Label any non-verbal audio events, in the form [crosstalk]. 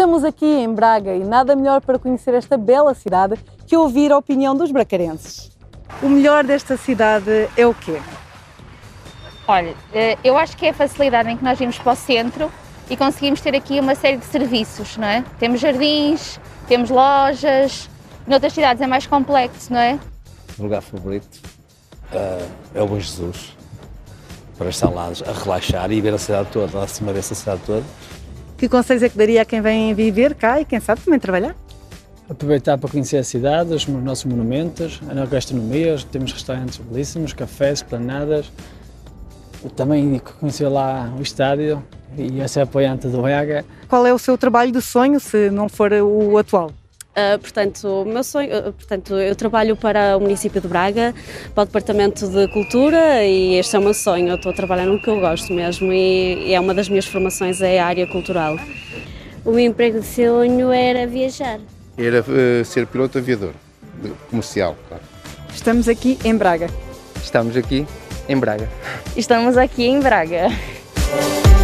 Estamos aqui em Braga e nada melhor para conhecer esta bela cidade que ouvir a opinião dos bracarenses. O melhor desta cidade é o quê? Olha, eh, eu acho que é a facilidade em que nós vimos para o centro e conseguimos ter aqui uma série de serviços, não é? Temos jardins, temos lojas, noutras cidades é mais complexo, não é? O lugar favorito uh, é o Bom Jesus, para estar lá a relaxar e ver a cidade toda, lá acima dessa cidade toda. Que conselhos é que daria a quem vem viver cá e quem sabe também trabalhar? Aproveitar para conhecer a cidade, os nossos monumentos, a gastronomia, temos restaurantes belíssimos, cafés, planadas. Também conhecer lá o estádio e ser apoiante do Braga. Qual é o seu trabalho de sonho, se não for o atual? Uh, portanto, o meu sonho, uh, portanto, eu trabalho para o município de Braga, para o Departamento de Cultura e este é o meu sonho. Eu estou a trabalhar no que eu gosto mesmo e, e é uma das minhas formações é a área cultural. O meu emprego de sonho era viajar. Era uh, ser piloto aviador, comercial, claro. Estamos aqui em Braga. Estamos aqui em Braga. Estamos aqui em Braga. [laughs]